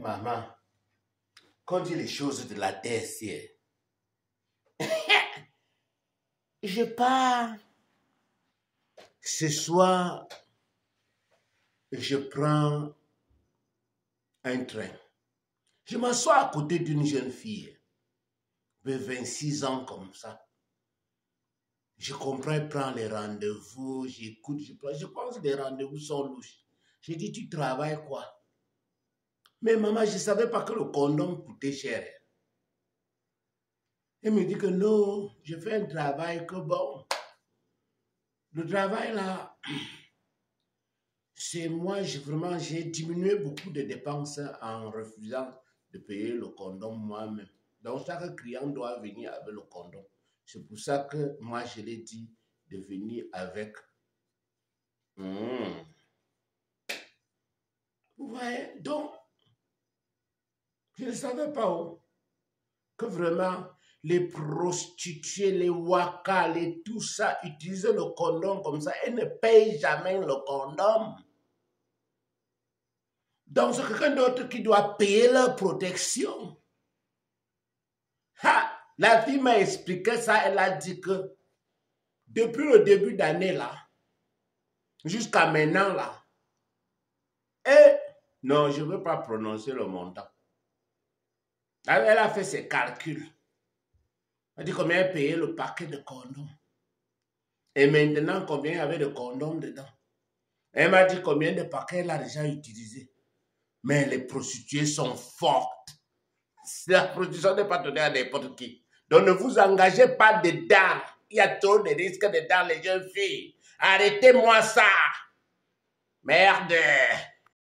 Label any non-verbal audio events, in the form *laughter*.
maman, quand dit les choses de la terre, *laughs* je pars. Ce soir, je prends un train. Je m'assois à côté d'une jeune fille de 26 ans comme ça. Je comprends, elle prend les rendez-vous, j'écoute, je, je pense que les rendez-vous sont louches. J'ai dit, tu travailles quoi? Mais maman, je ne savais pas que le condom coûtait cher. Elle me dit que non, je fais un travail que bon. Le travail là, *clears throat* c'est moi, j'ai vraiment, j'ai diminué beaucoup de dépenses en refusant de payer le condom moi-même. Donc chaque client doit venir avec le condom. C'est pour ça que moi, je l'ai dit de venir avec. Hmm. Vous voyez, donc, je ne savais pas où, que vraiment les prostituées, les wakas, les tout ça, utilisent le condom comme ça et ne payent jamais le condom. Donc, c'est quelqu'un d'autre qui doit payer leur protection. Ha! La fille m'a expliqué ça, elle a dit que depuis le début d'année là, jusqu'à maintenant là, et non, je ne veux pas prononcer le montant. Elle a fait ses calculs. Elle a dit combien elle payait le paquet de condoms. Et maintenant, combien il y avait de condoms dedans. Elle m'a dit combien de paquets elle a déjà utilisé. Mais les prostituées sont fortes. *laughs* La prostitution n'est pas donnée à n'importe qui. Donc ne vous engagez pas dedans. Il y a trop de risques dedans, les jeunes filles. Arrêtez-moi ça. Merde.